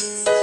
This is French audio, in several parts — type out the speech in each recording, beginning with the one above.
Thank you.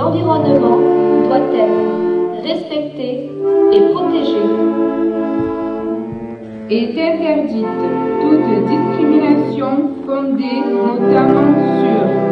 L'environnement doit être respecté et protégé. Est interdite toute discrimination fondée notamment sur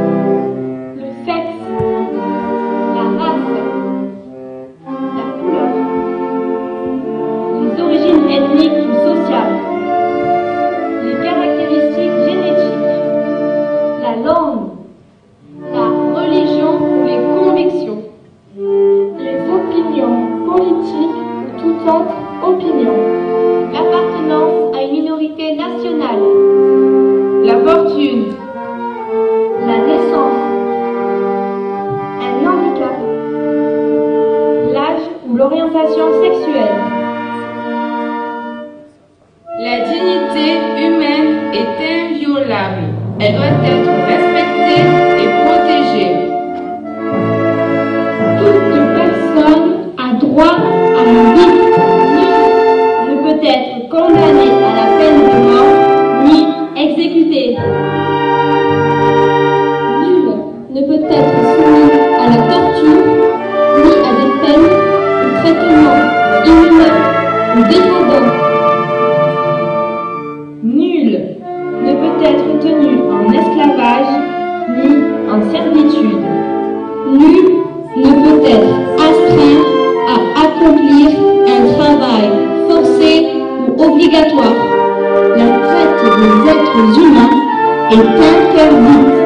La traite des êtres humains est interdite.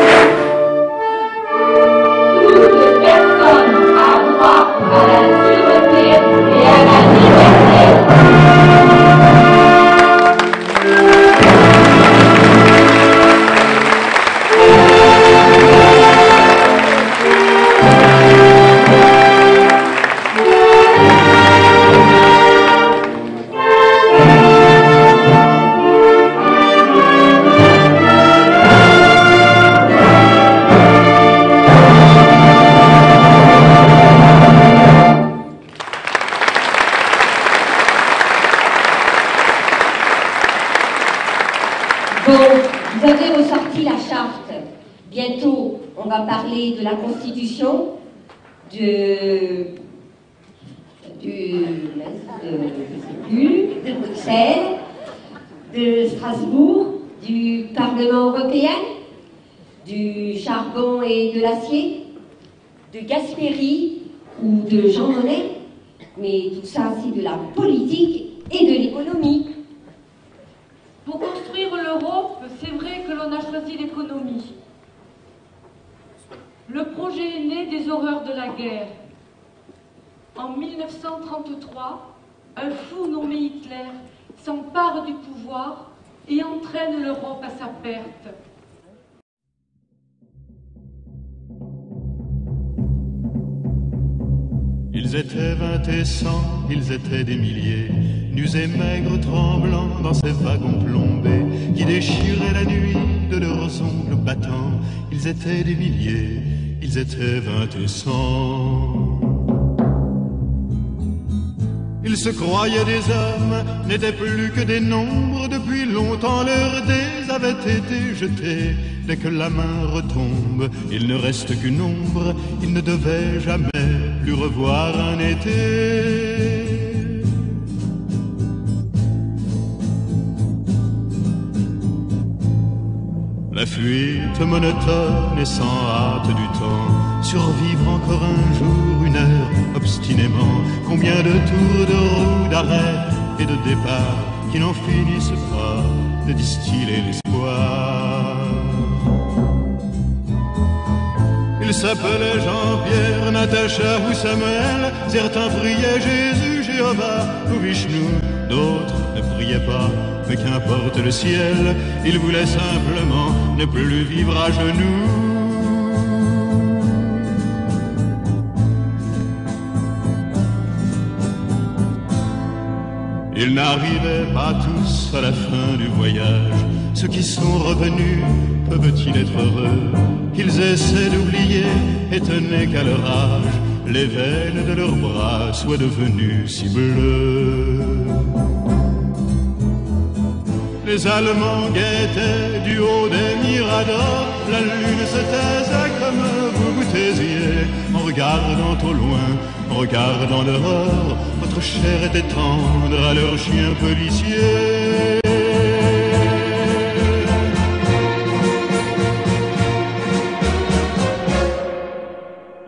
Toute personne a droit à la sûreté et à la liberté. Du Parlement européen, du charbon et de l'acier, de Gasperi ou de Jean Monnet. Mais tout ça, c'est de la politique et de l'économie. Pour construire l'Europe, c'est vrai que l'on a choisi l'économie. Le projet est né des horreurs de la guerre. En 1933, un fou nommé Hitler s'empare du pouvoir et entraîne l'Europe à sa perte. Ils étaient vingt et cent, ils étaient des milliers, nus et maigres, tremblants dans ces wagons plombés qui déchiraient la nuit de leurs ongles battants. Ils étaient des milliers, ils étaient vingt et cent. Ils se croyaient des hommes, n'étaient plus que des nombres. Depuis longtemps leurs dés avaient été jetés. Dès que la main retombe, il ne reste qu'une ombre. Ils ne devaient jamais plus revoir un été. La fuite monotone et sans hâte du temps, survivre encore un jour, une heure, obstinément. Combien de tours de roue, d'arrêt et de départ qui n'en finissent pas de distiller l'espoir. Ils s'appelaient Jean-Pierre, Natacha ou Samuel, certains priaient Jésus, Jéhovah ou Vishnu, d'autres ne priaient pas, mais qu'importe le ciel, ils voulaient simplement ne plus vivre à genoux. Ils n'arrivaient pas tous à la fin du voyage. Ceux qui sont revenus peuvent-ils être heureux? Qu'ils essaient d'oublier, étonnés qu'à leur âge, les veines de leurs bras soient devenues si bleues. Les Allemands guettaient du haut des miradors, la lune se taisait comme vous vous taisiez, en regardant au loin, en regardant dehors, votre chair était tendre à leur chien policier.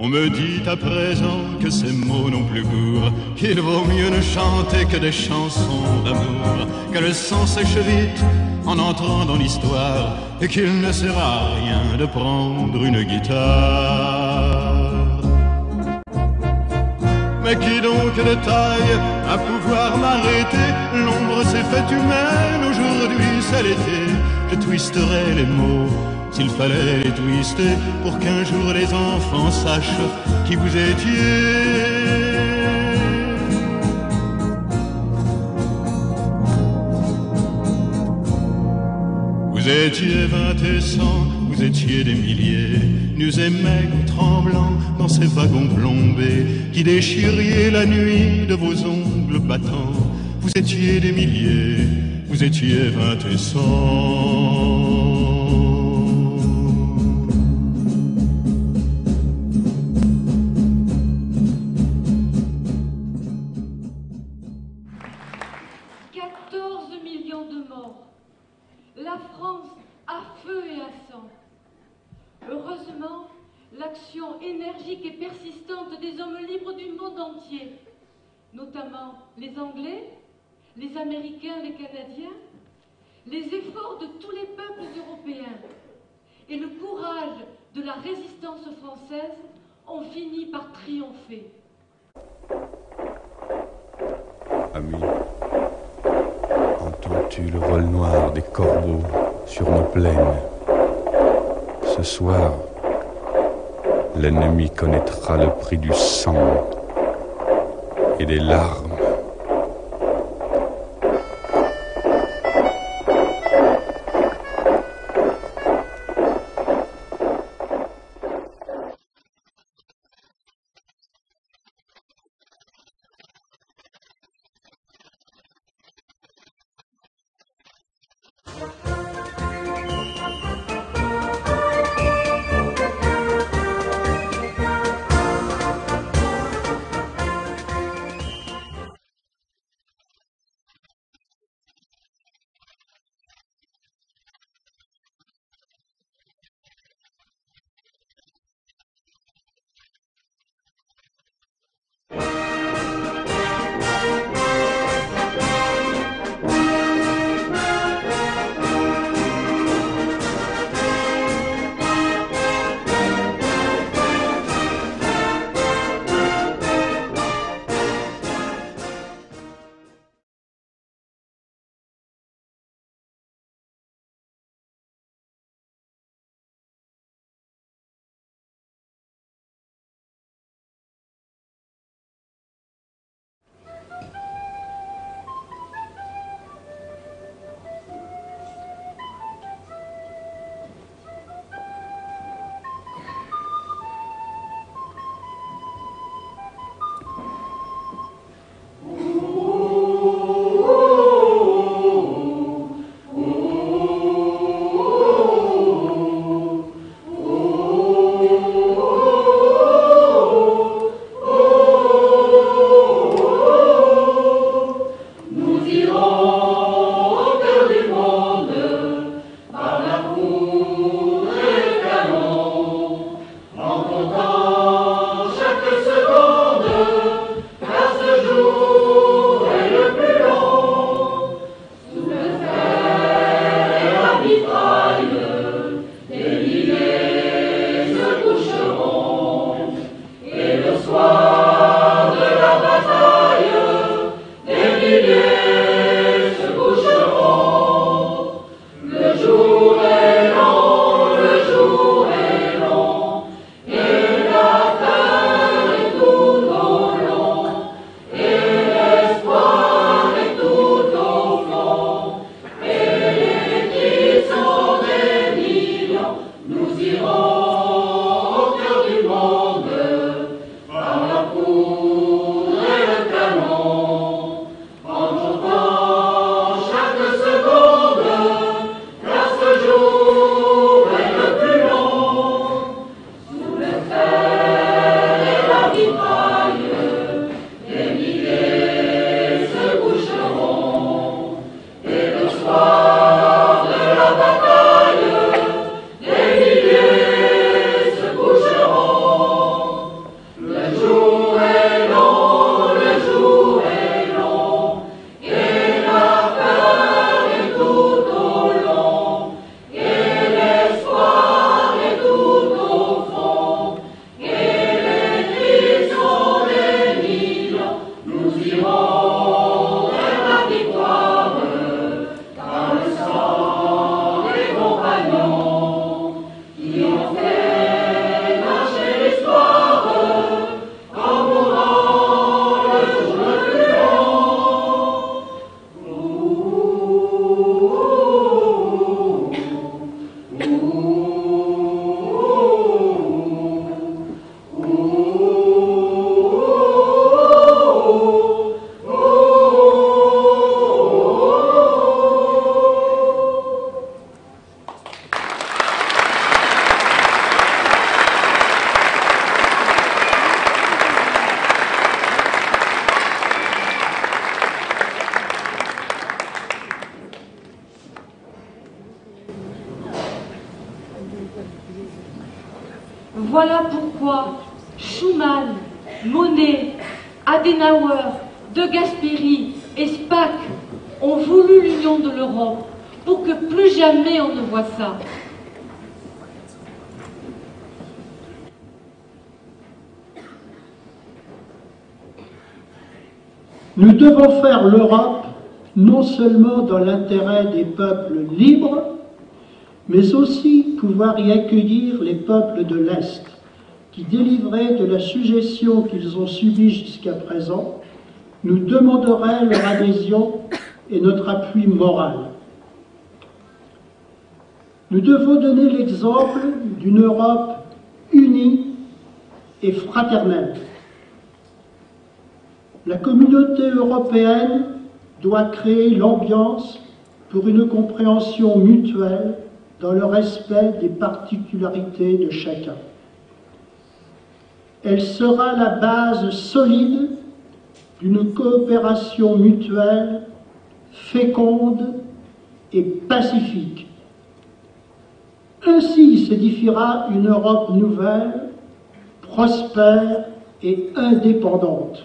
On me dit à présent que ces mots n'ont plus cours, qu'il vaut mieux ne chanter que des chansons d'amour, que le sang sèche vite en entrant dans l'histoire, et qu'il ne sert à rien de prendre une guitare. Mais qui donc de taille à pouvoir m'arrêter? L'ombre s'est faite humaine, aujourd'hui c'est l'été, je twisterai les mots s'il fallait les twister pour qu'un jour les enfants sachent qui vous étiez. Vous étiez vingt et cent, vous étiez des milliers, nus et maigres, tremblants dans ces wagons plombés, qui déchiriez la nuit de vos ongles battants. Vous étiez des milliers, vous étiez vingt et cent. 14 millions de morts. La France à feu et à sang. Heureusement, l'action énergique et persistante des hommes libres du monde entier, notamment les Anglais, les Américains, les Canadiens, les efforts de tous les peuples européens et le courage de la résistance française ont fini par triompher. Entends-tu le vol noir des corbeaux sur nos plaines Ce soir, l'ennemi connaîtra le prix du sang et des larmes. Adenauer, De Gasperi et Spack ont voulu l'union de l'Europe pour que plus jamais on ne voit ça. Nous devons faire l'Europe non seulement dans l'intérêt des peuples libres, mais aussi pouvoir y accueillir les peuples de l'Est, qui, délivrés de la suggestion qu'ils ont subie jusqu'à présent, nous demanderaient leur adhésion et notre appui moral. Nous devons donner l'exemple d'une Europe unie et fraternelle. La communauté européenne doit créer l'ambiance pour une compréhension mutuelle dans le respect des particularités de chacun. Elle sera la base solide d'une coopération mutuelle féconde et pacifique. Ainsi s'édifiera une Europe nouvelle, prospère et indépendante.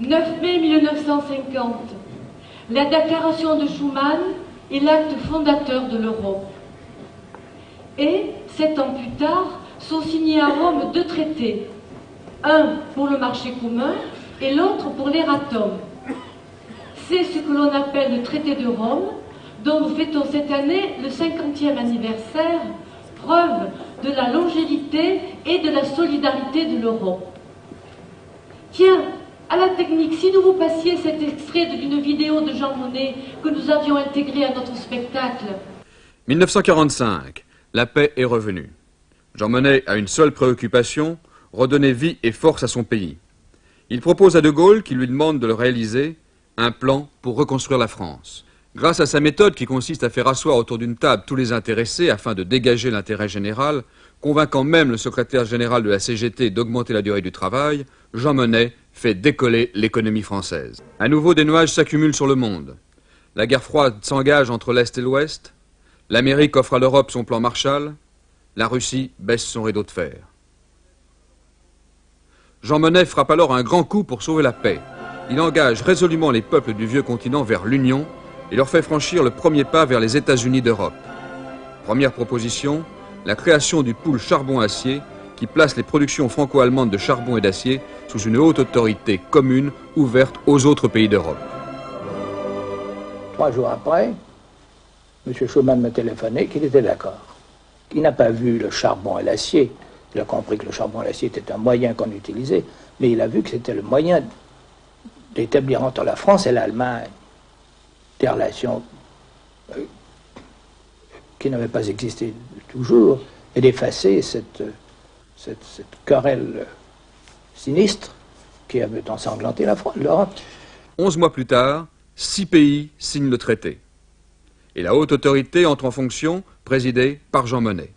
9 mai 1950, la déclaration de Schuman est l'acte fondateur de l'Europe. Et, sept ans plus tard, sont signés à Rome deux traités, un pour le marché commun et l'autre pour l'Eratom. C'est ce que l'on appelle le traité de Rome, dont nous fêtons cette année le 50e anniversaire, preuve de la longévité et de la solidarité de l'Europe. Tiens, à la technique, si nous vous passiez cet extrait d'une vidéo de Jean Monnet que nous avions intégré à notre spectacle. 1945, la paix est revenue. Jean Monnet a une seule préoccupation, redonner vie et force à son pays. Il propose à De Gaulle, qui lui demande de le réaliser, un plan pour reconstruire la France. Grâce à sa méthode qui consiste à faire asseoir autour d'une table tous les intéressés afin de dégager l'intérêt général, convainquant même le secrétaire général de la CGT d'augmenter la durée du travail, Jean Monnet fait décoller l'économie française. À nouveau, des nuages s'accumulent sur le monde. La guerre froide s'engage entre l'Est et l'Ouest. L'Amérique offre à l'Europe son plan Marshall. La Russie baisse son rideau de fer. Jean Monnet frappe alors un grand coup pour sauver la paix. Il engage résolument les peuples du vieux continent vers l'Union et leur fait franchir le premier pas vers les États-Unis d'Europe. Première proposition, la création du pool charbon-acier qui place les productions franco-allemandes de charbon et d'acier sous une haute autorité commune ouverte aux autres pays d'Europe. Trois jours après, M. Schuman m'a téléphoné qu'il était d'accord. Il n'a pas vu le charbon et l'acier. Il a compris que le charbon et l'acier était un moyen qu'on utilisait, mais il a vu que c'était le moyen d'établir entre la France et l'Allemagne des relations euh, qui n'avaient pas existé toujours, et d'effacer cette, cette, cette querelle sinistre qui avait ensanglanté l'Europe. Onze mois plus tard, six pays signent le traité. Et la haute autorité entre en fonction, présidée par Jean Monnet.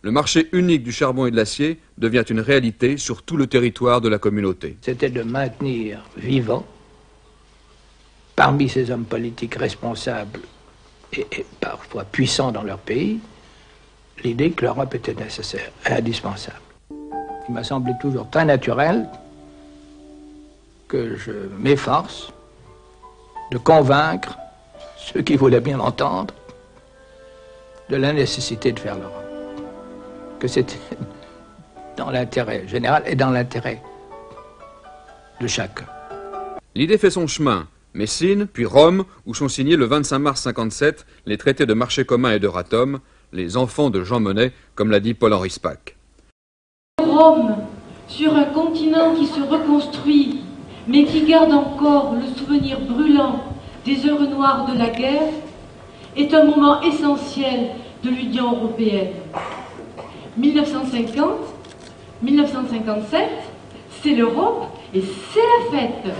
Le marché unique du charbon et de l'acier devient une réalité sur tout le territoire de la communauté. C'était de maintenir vivant, parmi ces hommes politiques responsables et, et parfois puissants dans leur pays, l'idée que l'Europe était nécessaire et indispensable. Il m'a semblé toujours très naturel que je m'efforce de convaincre ceux qui voulaient bien l'entendre de la nécessité de faire l'Europe. Que c'était dans l'intérêt général et dans l'intérêt de chacun. L'idée fait son chemin. Messine, puis Rome, où sont signés le 25 mars 57 les traités de marché commun et de Ratom, les enfants de Jean Monnet, comme l'a dit Paul-Henri Spack. Rome, sur un continent qui se reconstruit, mais qui garde encore le souvenir brûlant des heures noires de la guerre, est un moment essentiel de l'Union européenne. 1950, 1957, c'est l'Europe et c'est la fête.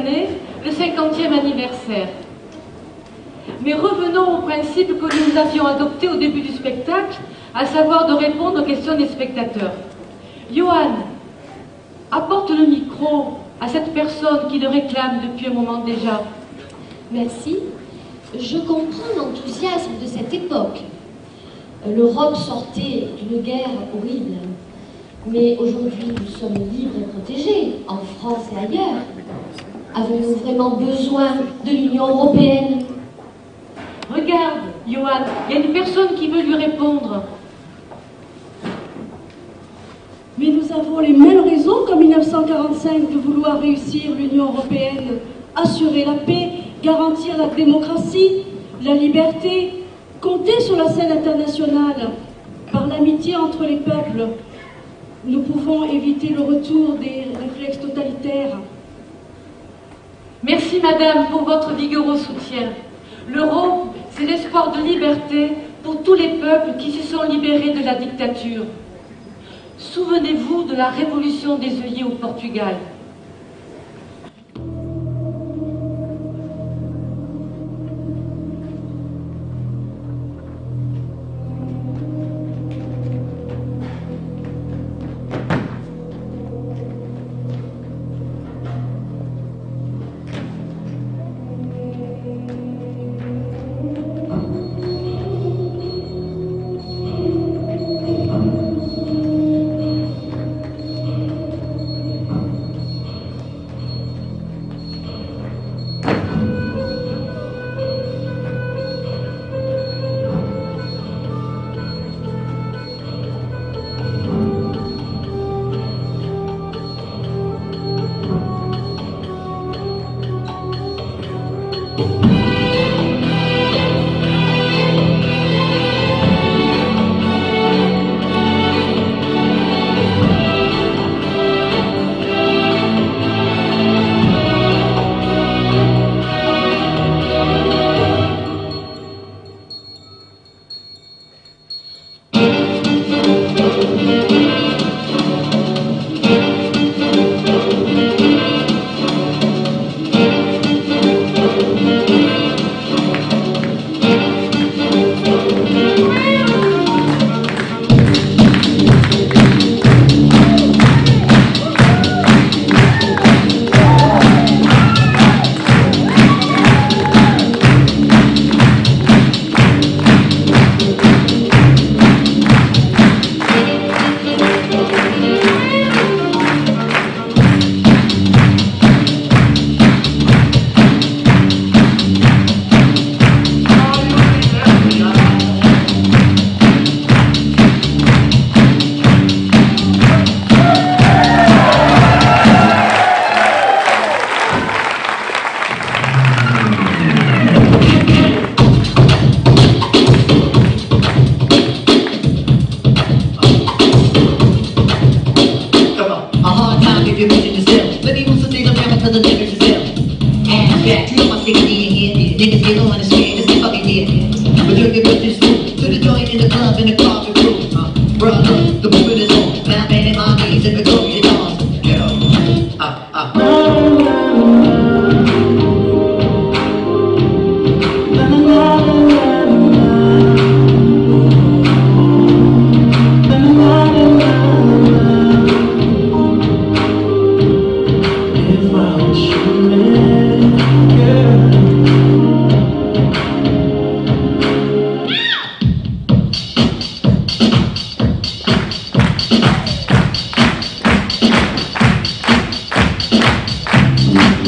Le 50e anniversaire. Mais revenons au principe que nous avions adopté au début du spectacle à savoir de répondre aux questions des spectateurs. Johan, apporte le micro à cette personne qui le réclame depuis un moment déjà. Merci. Je comprends l'enthousiasme de cette époque. L'Europe sortait d'une guerre horrible. Mais aujourd'hui, nous sommes libres et protégés, en France et ailleurs. Avons-nous vraiment besoin de l'Union européenne? Regarde, Johan, il y a une personne qui veut lui répondre. Mais nous avons les mêmes raisons qu'en 1945 de vouloir réussir l'Union européenne, assurer la paix, garantir la démocratie, la liberté, compter sur la scène internationale. Par l'amitié entre les peuples, nous pouvons éviter le retour des réflexes totalitaires. Merci Madame pour votre vigoureux soutien. L'Europe, c'est l'espoir de liberté pour tous les peuples qui se sont libérés de la dictature. Souvenez-vous de la révolution des œillets au Portugal.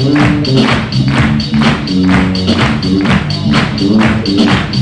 Thank you.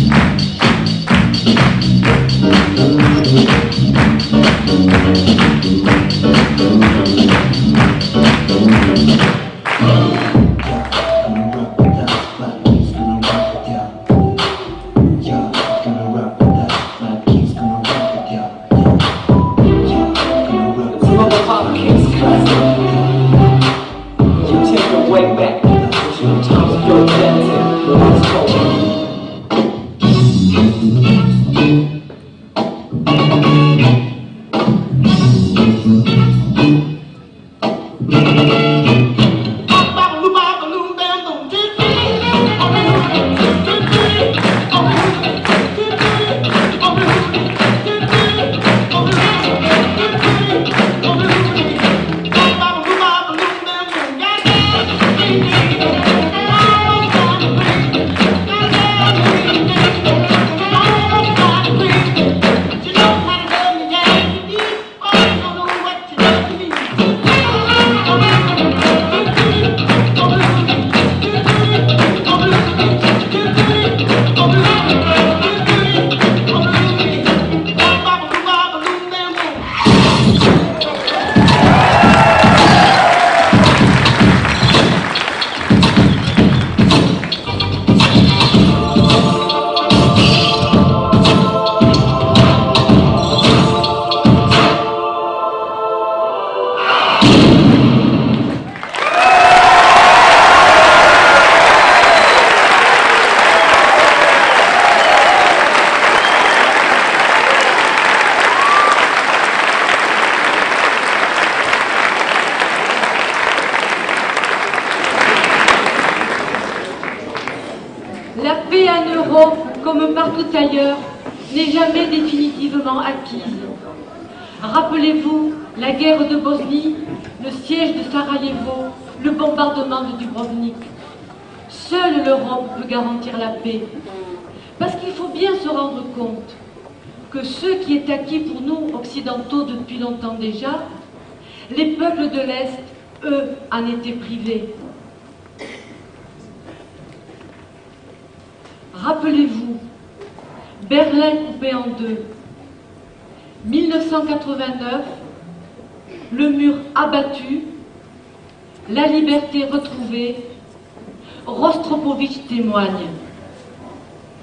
Que ce qui est acquis pour nous, occidentaux, depuis longtemps déjà, les peuples de l'Est, eux, en étaient privés. Rappelez-vous, Berlin coupé en deux, 1989, le mur abattu, la liberté retrouvée, Rostropovitch témoigne.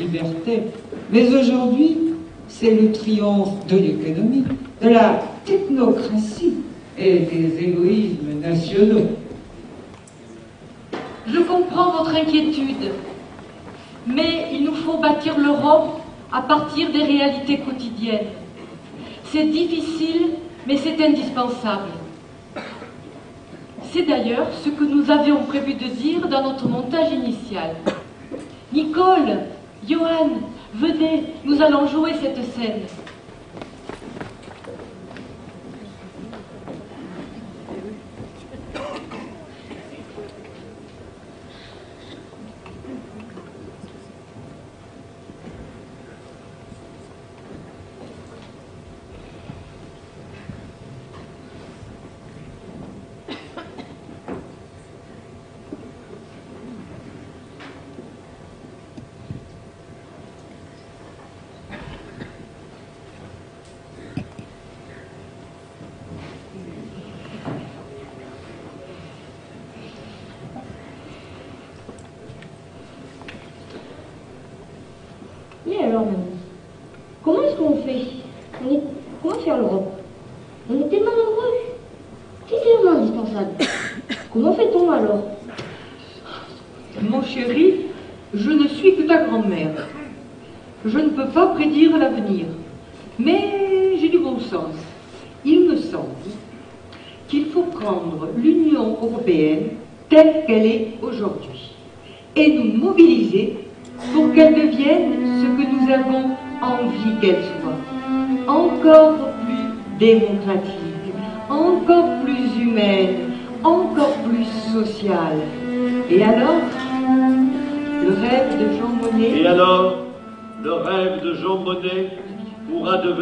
liberté, mais aujourd'hui, c'est le triomphe de l'économie, de la technocratie et des égoïsmes nationaux. Je comprends votre inquiétude, mais il nous faut bâtir l'Europe à partir des réalités quotidiennes. C'est difficile, mais c'est indispensable. C'est d'ailleurs ce que nous avions prévu de dire dans notre montage initial. Nicole, Johan, venez, nous allons jouer cette scène. Et alors,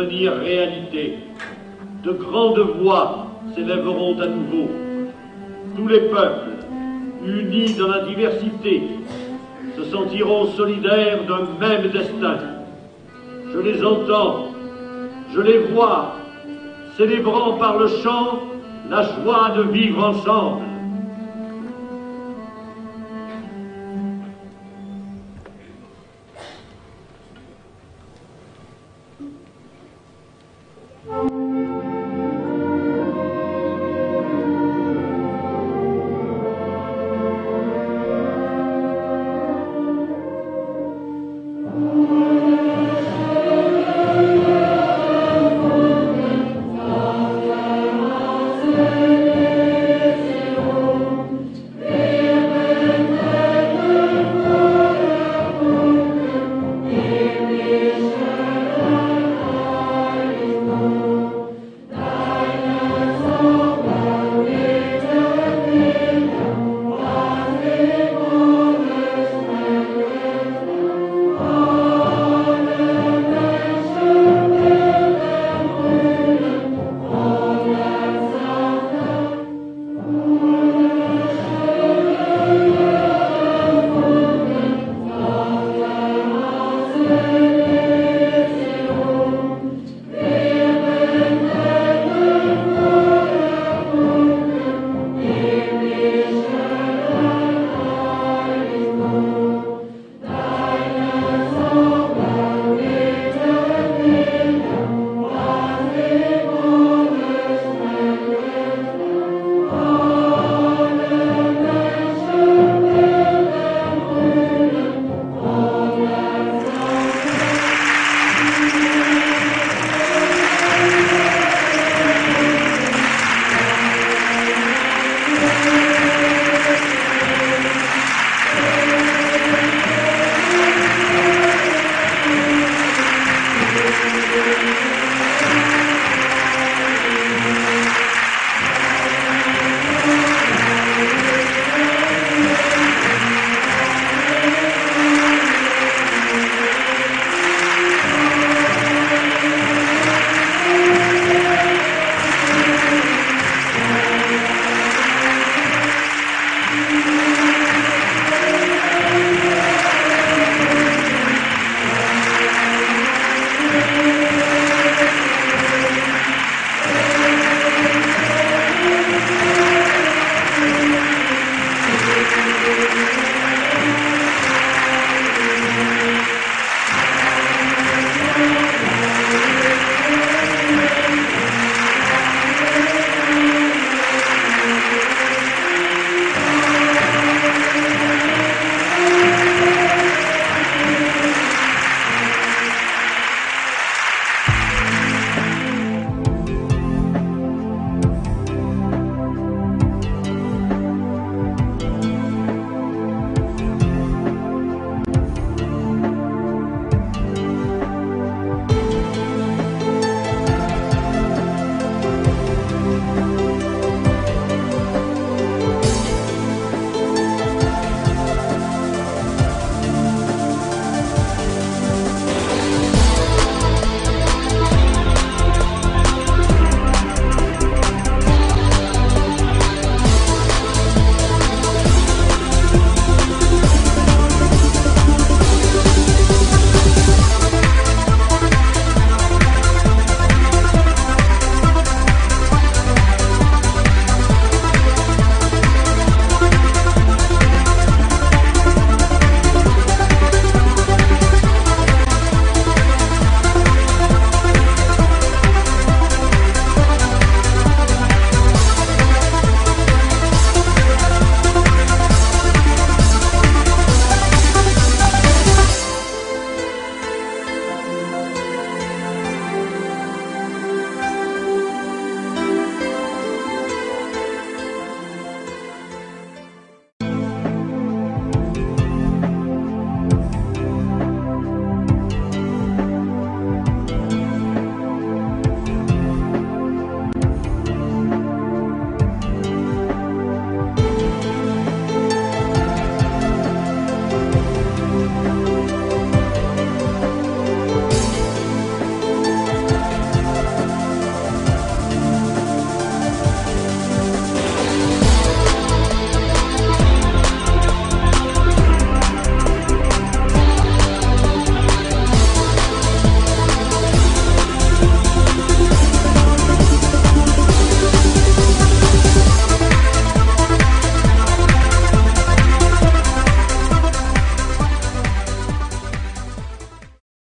devenir réalité. De grandes voix s'élèveront à nouveau. Tous les peuples, unis dans la diversité, se sentiront solidaires d'un même destin. Je les entends, je les vois, célébrant par le chant la joie de vivre ensemble.